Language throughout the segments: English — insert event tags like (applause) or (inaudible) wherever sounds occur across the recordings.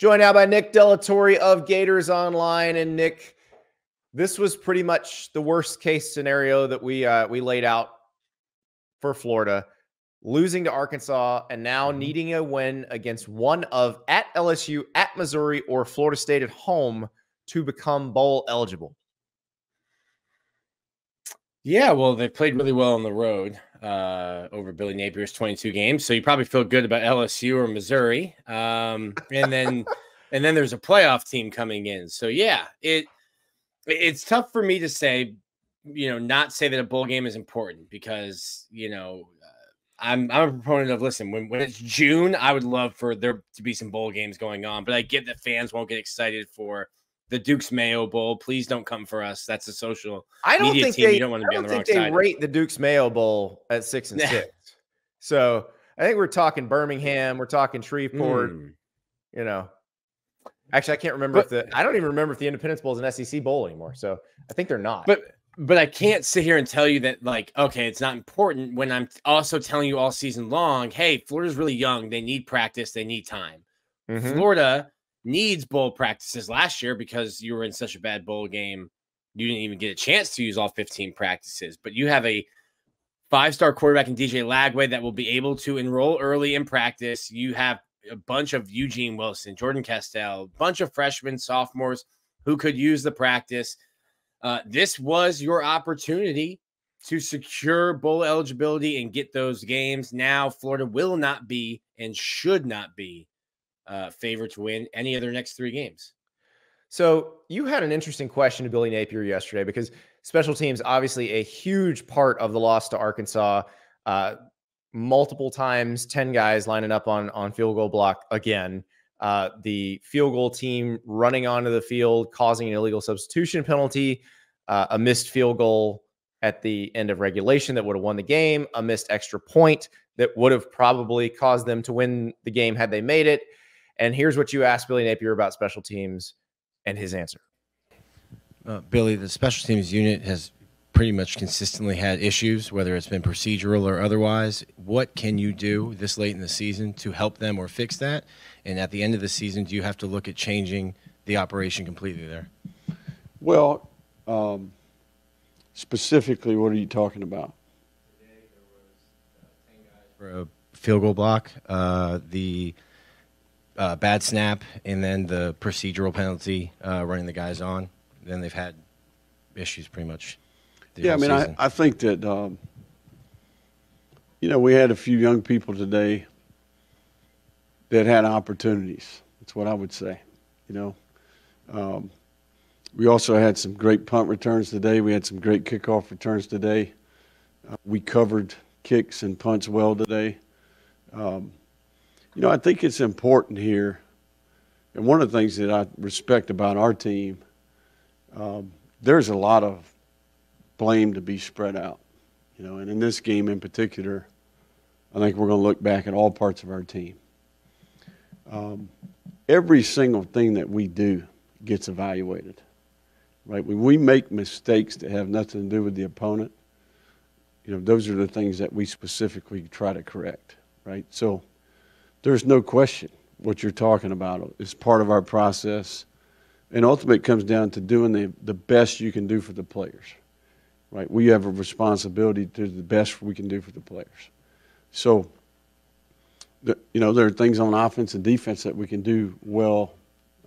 Joined now by Nick De La Torre of Gators Online. And Nick, this was pretty much the worst case scenario that we uh, we laid out for Florida, losing to Arkansas and now mm-hmm. needing a win against one of at LSU, at Missouri, or Florida State at home to become bowl eligible. Yeah, well, they played really well on the road uh, over Billy Napier's 22 games, so you probably feel good about LSU or Missouri. Um, and then, (laughs) and then there's a playoff team coming in. So yeah, it it's tough for me to say, you know, not say that a bowl game is important because you know uh, I'm I'm a proponent of listen when when it's June, I would love for there to be some bowl games going on, but I get that fans won't get excited for the Duke's Mayo Bowl. Please don't come for us. That's a social. I don't think team. they. You don't want to be on the wrong side. I think they rate the Duke's Mayo Bowl at six and (laughs) six. So I think we're talking Birmingham. We're talking Shreveport. Mm. You know, actually, I can't remember but, if the. I don't even remember if the Independence Bowl is an SEC bowl anymore. So I think they're not. But but I can't sit here and tell you that like okay, it's not important when I'm also telling you all season long, hey, Florida's really young. They need practice. They need time. Mm-hmm. Florida needs bowl practices last year because you were in such a bad bowl game. You didn't even get a chance to use all 15 practices, but you have a five star quarterback in DJ Lagway that will be able to enroll early in practice. You have a bunch of Eugene Wilson, Jordan Castell, a bunch of freshmen, sophomores who could use the practice. Uh, this was your opportunity to secure bowl eligibility and get those games. Now, Florida will not be and should not be uh, favorite to win any of their next three games. So you had an interesting question to Billy Napier yesterday because special teams obviously a huge part of the loss to Arkansas. Uh, multiple times, ten guys lining up on on field goal block again. Uh, the field goal team running onto the field, causing an illegal substitution penalty, uh, a missed field goal at the end of regulation that would have won the game, a missed extra point that would have probably caused them to win the game had they made it. And here's what you asked Billy Napier about special teams and his answer. Uh, Billy, the special teams unit has pretty much consistently had issues, whether it's been procedural or otherwise. What can you do this late in the season to help them or fix that? And at the end of the season, do you have to look at changing the operation completely there? Well, um, specifically, what are you talking about? Today there was uh, 10 guys for a field goal block. Uh, the uh, bad snap and then the procedural penalty uh, running the guys on. Then they've had issues pretty much. Yeah, I mean, I, I think that, um, you know, we had a few young people today that had opportunities. That's what I would say, you know. Um, we also had some great punt returns today. We had some great kickoff returns today. Uh, we covered kicks and punts well today. Um, you know, I think it's important here, and one of the things that I respect about our team, um, there's a lot of blame to be spread out. You know, and in this game in particular, I think we're going to look back at all parts of our team. Um, every single thing that we do gets evaluated, right? When we make mistakes that have nothing to do with the opponent, you know, those are the things that we specifically try to correct, right? So there's no question what you're talking about is part of our process. And ultimately, it comes down to doing the, the best you can do for the players, right? We have a responsibility to do the best we can do for the players. So, the, you know, there are things on offense and defense that we can do well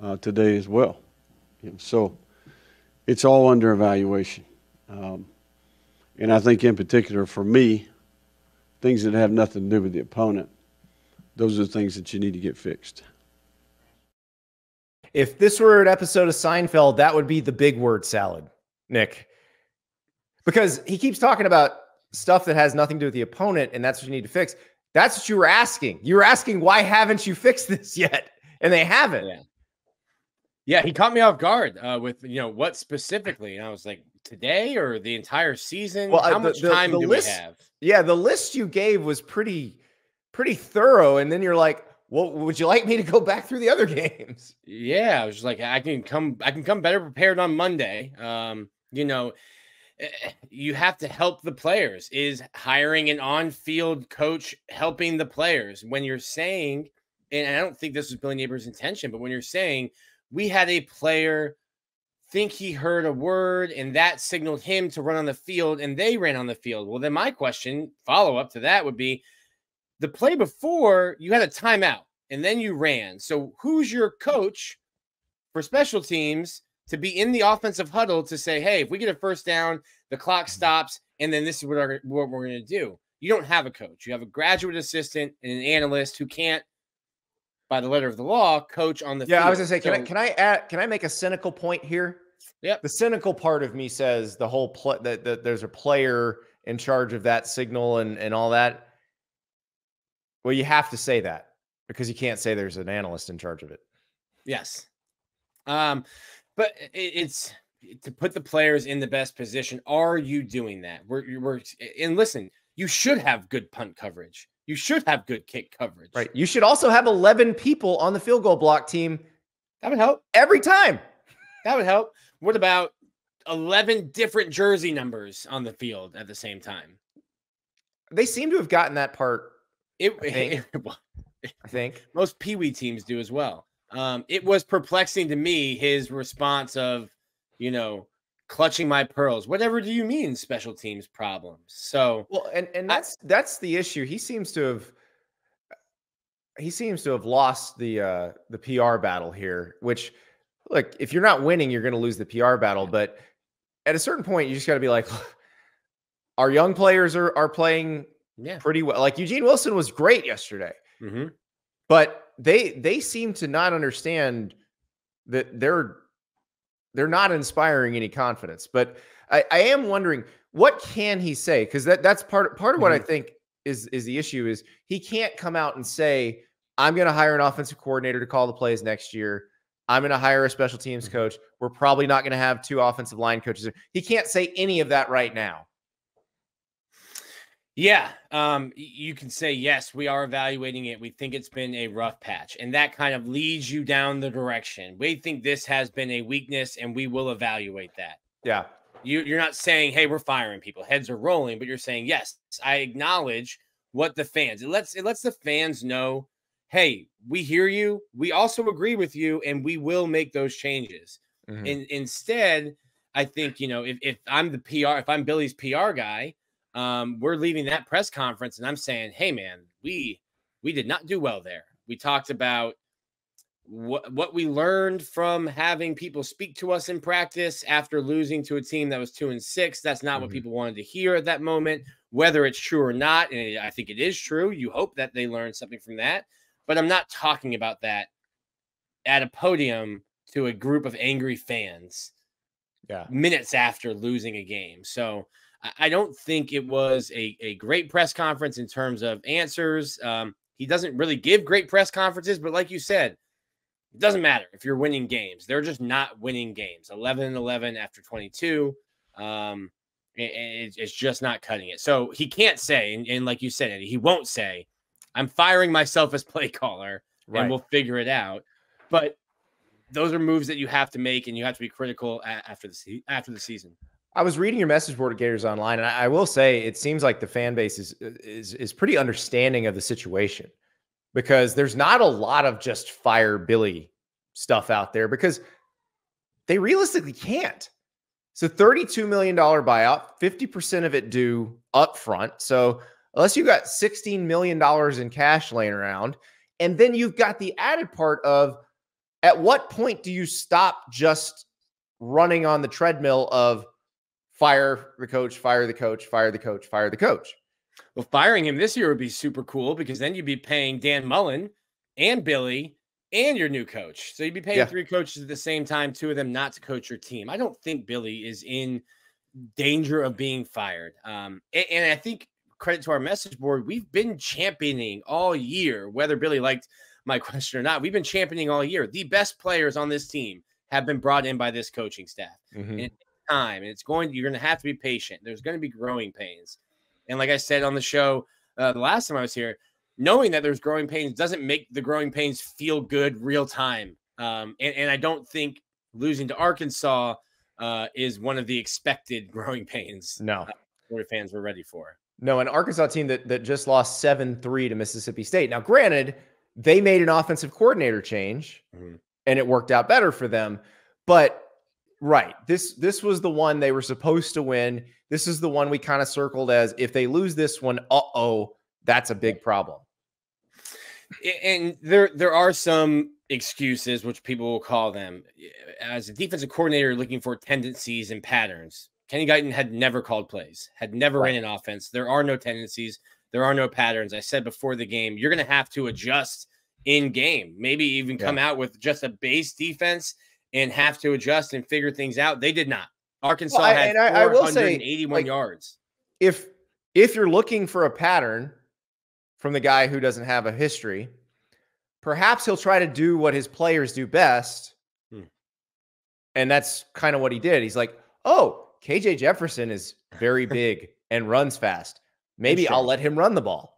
uh, today as well. You know, so, it's all under evaluation. Um, and I think, in particular, for me, things that have nothing to do with the opponent those are the things that you need to get fixed. If this were an episode of Seinfeld, that would be the big word salad, Nick. Because he keeps talking about stuff that has nothing to do with the opponent, and that's what you need to fix. That's what you were asking. You were asking, why haven't you fixed this (laughs) yet? And they haven't. Yeah. Yeah, he caught me off guard uh, with you know what specifically, and I was like, today or the entire season? Well, How uh, the, much time the, the do list, we have? Yeah, the list you gave was pretty pretty thorough. And then you're like, well, would you like me to go back through the other (laughs) games? Yeah, I was just like, I can come, I can come better prepared on Monday. Um, you know, eh, eh, you have to help the players. Is hiring an on-field coach helping the players? When you're saying and I don't think this was Billy Napier's intention, but when you're saying we had a player think he heard a word and that signaled him to run on the field and they ran on the field. Well, then my question, follow up to that would be the play before you had a timeout and then you ran. So who's your coach for special teams to be in the offensive huddle to say, hey, if we get a first down, the clock mm-hmm. stops, and then this is what, our, what we're going to do. You don't have a coach. You have a graduate assistant and an analyst who can't, by the letter of the law, coach on the yeah. Field. I was gonna say, can I can I add, can I make a cynical point here? Yeah. The cynical part of me says the whole play that, that there's a player in charge of that signal and and all that. Well, you have to say that because you can't say there's an analyst in charge of it. Yes. Um, but it's to put the players in the best position. Are you doing that? We're, we're and listen, you should have good punt coverage. You should have good kick coverage. Right. You should also have 11 people on the field goal block team. That would help every time. That would help. What about 11 different jersey numbers on the field at the same time? They seem to have gotten that part. It, I (laughs) think. I think. most Pee Wee teams do as well. Um, it was perplexing to me his response of, you know, clutching my pearls. Whatever do you mean special teams problems? So well, and and that's I, that's the issue. He seems to have he seems to have lost the uh the PR battle here, which look, if you're not winning, you're going to lose the PR battle, but at a certain point you just got to be like our young players are are playing yeah. pretty well. Like Eugene Wilson was great yesterday. Mm-hmm. But they they seem to not understand that they're they're not inspiring any confidence. But I, I am wondering what can he say because that that's part part of what mm-hmm. I think is is the issue is he can't come out and say I'm going to hire an offensive coordinator to call the plays next year. I'm going to hire a special teams mm-hmm. coach. We're probably not going to have two offensive line coaches. He can't say any of that right now. Yeah, um, you can say yes. We are evaluating it. We think it's been a rough patch, and that kind of leads you down the direction. We think this has been a weakness, and we will evaluate that. Yeah, you, you're not saying, "Hey, we're firing people." Heads are rolling, but you're saying, "Yes, I acknowledge what the fans." It lets it lets the fans know, "Hey, we hear you. We also agree with you, and we will make those changes." Mm-hmm. And instead, I think you know, if if I'm the PR, if I'm Billy's PR guy um, we're leaving that press conference and I'm saying, hey man, we we did not do well there. We talked about what what we learned from having people speak to us in practice after losing to a team that was two and six. That's not mm-hmm. what people wanted to hear at that moment, whether it's true or not. And I think it is true. You hope that they learned something from that. But I'm not talking about that at a podium to a group of angry fans yeah. minutes after losing a game. So I don't think it was a, a great press conference in terms of answers. Um, he doesn't really give great press conferences, but like you said, it doesn't matter if you're winning games. They're just not winning games. 11 and 11 after 22. Um, it, it's just not cutting it. So he can't say, and, and like you said, he won't say, I'm firing myself as play caller right. and we'll figure it out. But those are moves that you have to make, and you have to be critical after the after the season. I was reading your message board at Gators Online, and I, I will say it seems like the fan base is is is pretty understanding of the situation because there's not a lot of just fire Billy stuff out there because they realistically can't. So $32 million buyout, 50% of it due up front. So unless you got $16 million in cash laying around, and then you've got the added part of at what point do you stop just running on the treadmill of fire the coach, fire the coach, fire the coach, fire the coach. Well, firing him this year would be super cool because then you'd be paying Dan Mullen and Billy and your new coach. So you'd be paying yeah. three coaches at the same time, two of them not to coach your team. I don't think Billy is in danger of being fired. Um, and, and I think credit to our message board, we've been championing all year, whether Billy liked my (laughs) question or not. We've been championing all year. The best players on this team have been brought in by this coaching staff. Mm-hmm. And time and it's going you're going to have to be patient there's going to be growing pains and like i said on the show uh, the last time i was here knowing that there's growing pains doesn't make the growing pains feel good real time um, and, and i don't think losing to arkansas uh, is one of the expected (laughs) growing pains no uh, Florida fans were ready for no an arkansas team that, that just lost 7-3 to mississippi state now granted they made an offensive coordinator change mm-hmm. and it worked out better for them. But right, this this was the one they were supposed to win. This is the one we kind of circled as if they lose this one, uh-oh, that's a big problem. And there there are some excuses, which people will call them. As a defensive coordinator looking for tendencies and patterns, Kenny Guiton had never called plays, had never right. ran an offense. There are no tendencies, there are no patterns. I said before the game, you're going to have to adjust in game, maybe even come yeah. out with just a base defense and have to adjust and figure things out. They did not. Arkansas well, had I, I will say, like, yards. If if you're looking for a pattern from the guy who doesn't have a history, perhaps he'll try to do what his players do best. Hmm. And that's kind of what he did. He's like, "Oh, KJ Jefferson is very (laughs) big and runs fast. Maybe I'll let him run the ball."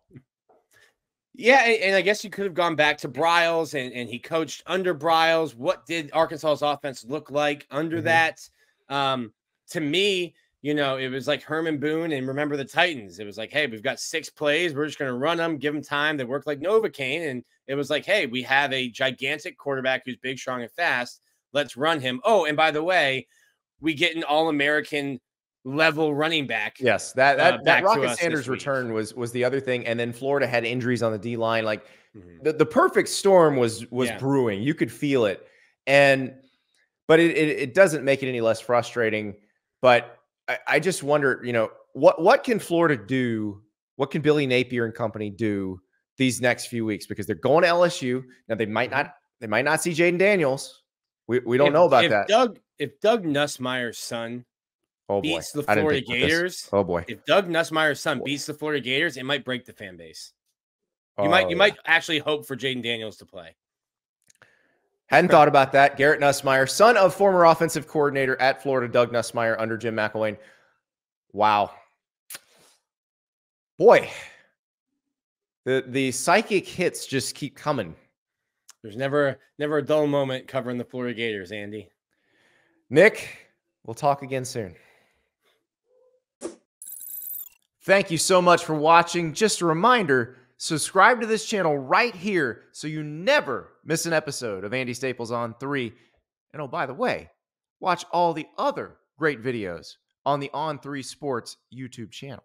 Yeah, and I guess you could have gone back to Briles and, and he coached under Briles. What did Arkansas's offense look like under mm-hmm. that? Um, to me, you know, it was like Herman Boone and remember the Titans. It was like, hey, we've got six plays. We're just going to run them, give them time. They work like Novocaine. And it was like, hey, we have a gigantic quarterback who's big, strong, and fast. Let's run him. Oh, and by the way, we get an all American level running back. Yes, that that, uh, that Rocket Sanders return was was the other thing, and then Florida had injuries on the D line. Like mm-hmm. the, the perfect storm was was yeah. brewing. You could feel it, and but it, it, it doesn't make it any less frustrating. But I, I just wonder, you know, what what can Florida do? What can Billy Napier and company do these next few weeks? Because they're going to LSU now. They might mm-hmm. not they might not see Jayden Daniels. We we don't if, know about that. Doug if Doug Nussmeier's son oh beats the Florida Gators. Oh boy! If Doug Nussmeier's son beats the Florida Gators, it might break the fan base. You oh, might you yeah. might actually hope for Jayden Daniels to play. Hadn't thought about that. Garrett Nussmeier, son of former offensive coordinator at Florida, Doug Nussmeier under Jim McElwain. Wow. Boy, the the psychic hits just keep coming. There's never never a dull moment covering the Florida Gators, Andy. Nick, we'll talk again soon. Thank you so much for watching. Just a reminder subscribe to this channel right here so you never miss an episode of Andy Staples on 3. And oh, by the way, watch all the other great videos on the On 3 Sports YouTube channel.